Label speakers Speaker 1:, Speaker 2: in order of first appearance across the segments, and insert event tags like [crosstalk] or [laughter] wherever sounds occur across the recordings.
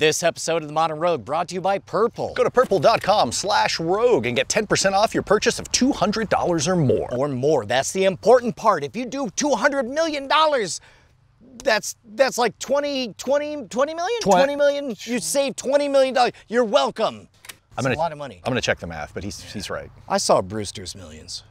Speaker 1: This episode of The Modern Rogue brought to you by Purple.
Speaker 2: Go to purple.com slash rogue and get 10% off your purchase of $200 or more.
Speaker 1: Or more. That's the important part. If you do $200 million, that's that's like 20, 20, 20 million? 20 million? You save $20 million. You're welcome. That's
Speaker 2: gonna,
Speaker 1: a lot of money.
Speaker 2: I'm gonna check the math, but he's, he's right.
Speaker 1: I saw Brewster's Millions.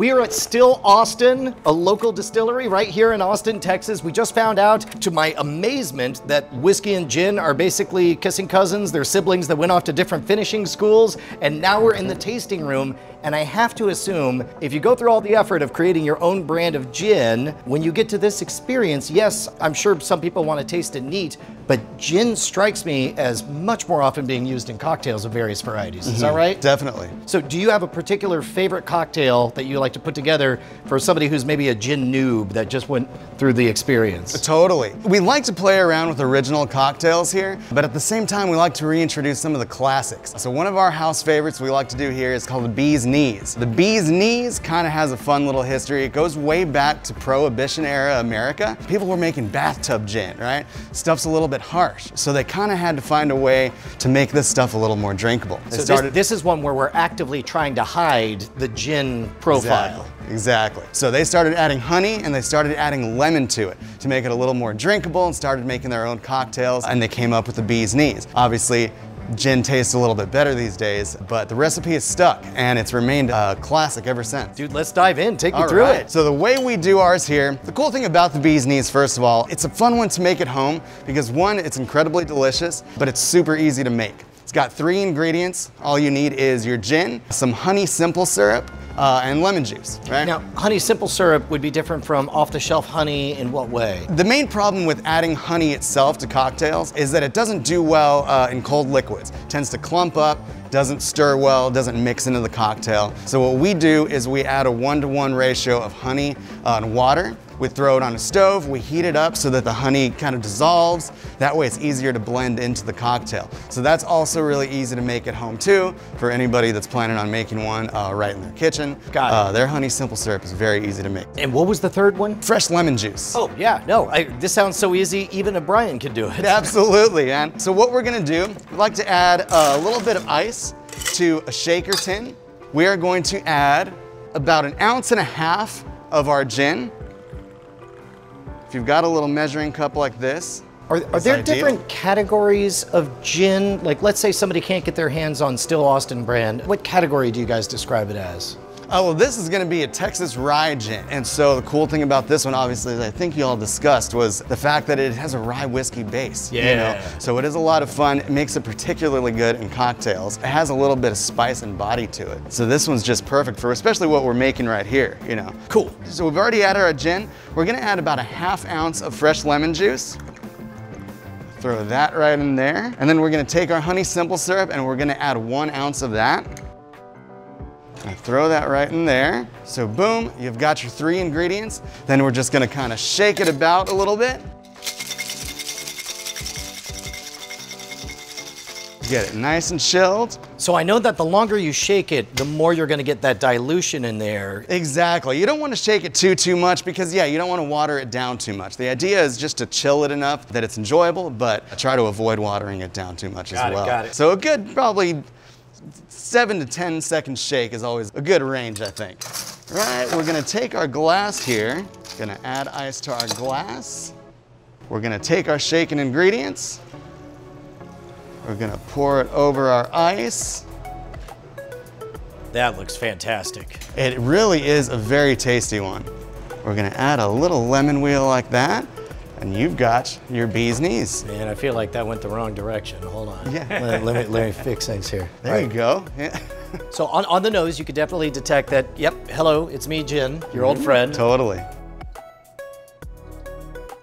Speaker 1: We are at Still Austin, a local distillery right here in Austin, Texas. We just found out, to my amazement, that whiskey and gin are basically kissing cousins. They're siblings that went off to different finishing schools, and now we're in the tasting room. And I have to assume, if you go through all the effort of creating your own brand of gin, when you get to this experience, yes, I'm sure some people want to taste it neat, but gin strikes me as much more often being used in cocktails of various varieties. Is that mm-hmm. right?
Speaker 3: Definitely.
Speaker 1: So, do you have a particular favorite cocktail that you like to put together for somebody who's maybe a gin noob that just went through the experience?
Speaker 3: Totally. We like to play around with original cocktails here, but at the same time, we like to reintroduce some of the classics. So, one of our house favorites we like to do here is called the Bee's Knees. The Bee's Knees kind of has a fun little history. It goes way back to Prohibition era America. People were making bathtub gin, right? Stuff's a little bit harsh, so they kind of had to find a way to make this stuff a little more drinkable. They
Speaker 1: So this, this is one where we're actively trying to hide the gin profile.
Speaker 3: Exactly. Exactly. So they started adding honey and they started adding lemon to it to make it a little more drinkable and started making their own cocktails and they came up with the bee's knees. Obviously, gin tastes a little bit better these days, but the recipe is stuck and it's remained a classic ever since.
Speaker 1: Dude, let's dive in. Take me
Speaker 3: All
Speaker 1: through
Speaker 3: right.
Speaker 1: it.
Speaker 3: So the way we do ours here, the cool thing about the bee's knees, first of all, it's a fun one to make at home because one, it's incredibly delicious, but it's super easy to make. It's got three ingredients. All you need is your gin, some honey simple syrup, uh, and lemon juice, right?
Speaker 1: Now, honey simple syrup would be different from off-the-shelf honey in what way?
Speaker 3: The main problem with adding honey itself to cocktails is that it doesn't do well uh, in cold liquids. It tends to clump up, doesn't stir well, doesn't mix into the cocktail. So what we do is we add a one-to-one ratio of honey uh, and water. We throw it on a stove, we heat it up so that the honey kind of dissolves. That way it's easier to blend into the cocktail. So that's also really easy to make at home too, for anybody that's planning on making one uh, right in their kitchen.
Speaker 1: Got it.
Speaker 3: Uh, their honey simple syrup is very easy to make.
Speaker 1: And what was the third one?
Speaker 3: Fresh lemon juice.
Speaker 1: Oh, yeah, no, I, this sounds so easy, even a Brian could do it. [laughs]
Speaker 3: Absolutely, man. So what we're gonna do, we'd like to add a little bit of ice to a shaker tin. We are going to add about an ounce and a half of our gin. If you've got a little measuring cup like this,
Speaker 1: Are, are there
Speaker 3: ideal.
Speaker 1: different categories of gin? Like, let's say somebody can't get their hands on Still Austin brand. What category do you guys describe it as?
Speaker 3: Oh, well, this is gonna be a Texas rye gin. And so the cool thing about this one, obviously, as I think you all discussed, was the fact that it has a rye whiskey base. You know?
Speaker 1: Yeah.
Speaker 3: So it is a lot of fun. It makes it particularly good in cocktails. It has a little bit of spice and body to it. So this one's just perfect for especially what we're making right here, you know.
Speaker 1: Cool.
Speaker 3: So we've already added our gin. We're gonna add about a half ounce of fresh lemon juice. Throw that right in there. And then we're gonna take our honey simple syrup and we're gonna add one ounce of that. And throw that right in there. So boom, you've got your three ingredients. Then we're just gonna kind of shake it about a little bit. Get it nice and chilled.
Speaker 1: So I know that the longer you shake it, the more you're gonna get that dilution in there.
Speaker 3: Exactly. You don't want to shake it too, too much because, yeah, you don't want to water it down too much. The idea is just to chill it enough that it's enjoyable, but I try to avoid watering it down too much
Speaker 1: Got
Speaker 3: as
Speaker 1: it,
Speaker 3: well.
Speaker 1: got it.
Speaker 3: So a good, probably seven to 10 second shake is always a good range, I think. Right, we're gonna take our glass here, gonna add ice to our glass. We're gonna take our shaken ingredients. We're gonna pour it over our ice.
Speaker 1: That looks fantastic.
Speaker 3: It really is a very tasty one. We're gonna add a little lemon wheel like that, and you've got your bee's knees.
Speaker 1: Man, I feel like that went the wrong direction. Hold on.
Speaker 3: Yeah.
Speaker 1: Let, let me, let me fix things here. [laughs]
Speaker 3: There
Speaker 1: All
Speaker 3: you go. Yeah.
Speaker 1: So on, on the nose, you could definitely detect that, yep, hello, it's me, Jen, your old mm-hmm. friend.
Speaker 3: totally.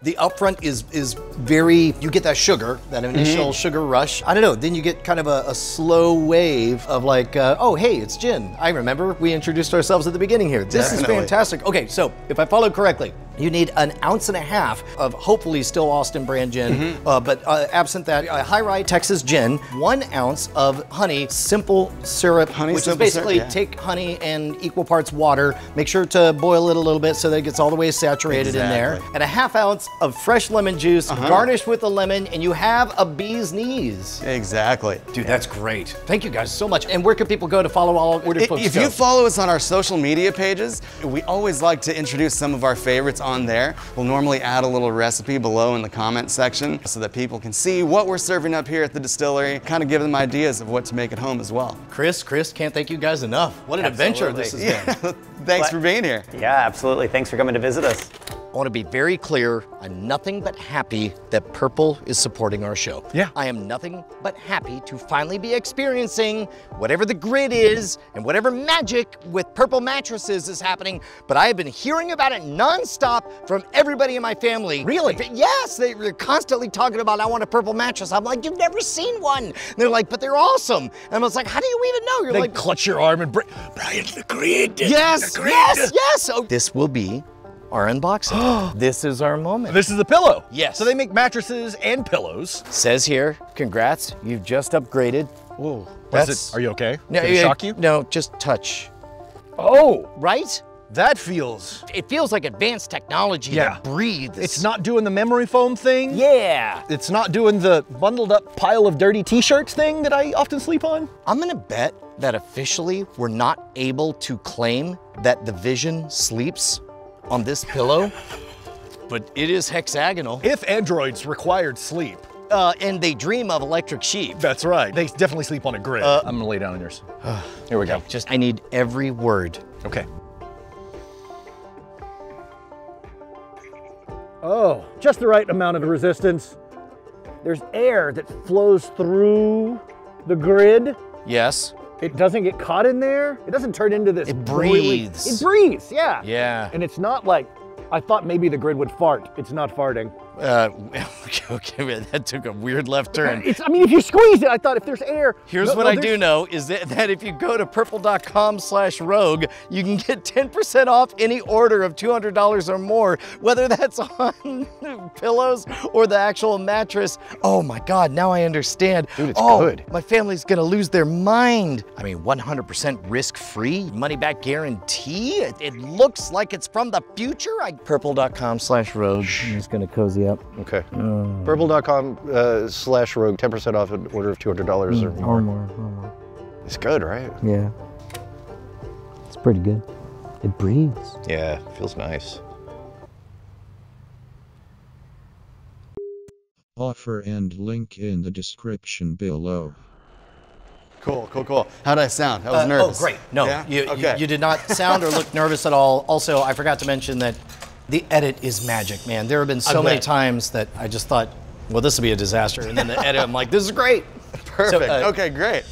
Speaker 1: The upfront is is very, you get that sugar, that initial sugar rush. I don't know, then you get kind of a, a slow wave of like, uh, oh, hey, it's gin. I remember we introduced ourselves at the beginning here. This is fantastic. Okay, so if I followed correctly, You need an ounce and a half of hopefully Still Austin brand gin,
Speaker 3: Mm-hmm.
Speaker 1: uh, but uh, absent that, uh, high rye Texas gin, one ounce of honey, simple syrup,
Speaker 3: Honey
Speaker 1: which is
Speaker 3: simple syrup,
Speaker 1: basically
Speaker 3: yeah.
Speaker 1: take honey and equal parts water. Make sure to boil it a little bit so that it gets all the way saturated in there. And a half ounce of fresh lemon juice, garnish with a lemon, and you have a bee's knees.
Speaker 3: Exactly.
Speaker 1: Dude, that's great. Thank you guys so much. And where can people go to follow all? Where do
Speaker 3: I-
Speaker 1: folks
Speaker 3: If
Speaker 1: go?
Speaker 3: you follow us on our social media pages, we always like to introduce some of our favorites on there. We'll normally add a little recipe below in the comment section so that people can see what we're serving up here at the distillery, kind of give them ideas of what to make at home as well.
Speaker 1: Chris, Chris, can't thank you guys enough. What an adventure this has been. [laughs]
Speaker 3: Thanks
Speaker 4: But-
Speaker 3: for being here.
Speaker 4: Yeah, absolutely. Thanks for coming to visit us.
Speaker 1: I want to be very clear. I'm nothing but happy that Purple is supporting our show.
Speaker 2: Yeah.
Speaker 1: I am nothing but happy to finally be experiencing whatever the grid is and whatever magic with Purple mattresses is happening. But I have been hearing about it nonstop from everybody in my family.
Speaker 2: Really?
Speaker 1: Yes, they- they're constantly talking about I want a purple mattress. I'm like, you've never seen one. And they're like, but they're awesome. And I was like, how do you even know? You're
Speaker 2: They
Speaker 1: like,
Speaker 2: clutch your arm and bring Brian the grid.
Speaker 1: yes,
Speaker 2: The grid.
Speaker 1: yes, yes. Oh, this will be our unboxing. [gasps] this is our moment.
Speaker 2: This is the pillow.
Speaker 1: Yes.
Speaker 2: So they make mattresses and pillows.
Speaker 1: Says here, congrats, you've just upgraded.
Speaker 2: Whoa.
Speaker 1: That's-
Speaker 2: Are you okay?
Speaker 1: No,
Speaker 2: Did it shock you?
Speaker 1: No, just touch.
Speaker 2: Oh,
Speaker 1: Right?
Speaker 2: that feels.
Speaker 1: It feels like advanced technology
Speaker 2: Yeah.
Speaker 1: that breathes.
Speaker 2: It's not doing the memory foam thing.
Speaker 1: Yeah.
Speaker 2: It's not doing the bundled up pile of dirty t-shirts thing that I often sleep on.
Speaker 1: I'm gonna bet that officially we're not able to claim that the Vision sleeps on this pillow, but it is hexagonal.
Speaker 2: If androids required sleep.
Speaker 1: Uh, and they dream of electric sheep.
Speaker 2: That's right. They definitely sleep on a grid. I'm gonna lay down on yours. [sighs] Here we go.
Speaker 1: Just, I need every word.
Speaker 2: Okay. Oh, just the right amount of resistance. There's air that flows through the grid.
Speaker 1: Yes.
Speaker 2: It doesn't get caught in there. It doesn't turn into this.
Speaker 1: It
Speaker 2: boiling-
Speaker 1: breathes.
Speaker 2: It breathes, yeah.
Speaker 1: Yeah.
Speaker 2: And it's not like I thought maybe the grid would fart. It's not farting.
Speaker 1: Uh, [laughs] okay, okay, man, that took a weird left turn.
Speaker 2: It's. I mean, if you squeeze it, I thought if there's air.
Speaker 1: Here's
Speaker 2: No,
Speaker 1: what
Speaker 2: no,
Speaker 1: I do know is that, that if you go to purple.com slash rogue, you can get 10% off any order of $200 or more, whether that's [laughs] on pillows or the actual mattress. Oh my God, now I understand.
Speaker 2: Dude, it's
Speaker 1: oh,
Speaker 2: good.
Speaker 1: My family's gonna lose their mind. I mean, 100% risk-free, money-back guarantee. It, it looks like it's from the future. I, purple.com slash rogue. I'm just gonna cozy up.
Speaker 5: Okay. Purple.com uh, slash rogue, 10% off an order of $200 or more.
Speaker 1: Or more, or more.
Speaker 5: It's good, right?
Speaker 1: Yeah. It's pretty good. It breathes.
Speaker 5: Yeah, feels nice.
Speaker 6: Offer and link in the description below.
Speaker 3: Cool, cool, cool. How did I sound? I was
Speaker 1: Uh,
Speaker 3: nervous.
Speaker 1: Oh, great. No,
Speaker 3: Yeah?
Speaker 1: you, you- you, did not sound or look [laughs] nervous at all. Also, I forgot to mention that the edit is magic, man. There have been so many times that I just thought, well, this will be a disaster. And then the edit, I'm like, this is great. [laughs]
Speaker 3: Perfect.
Speaker 1: uh,
Speaker 3: okay, great.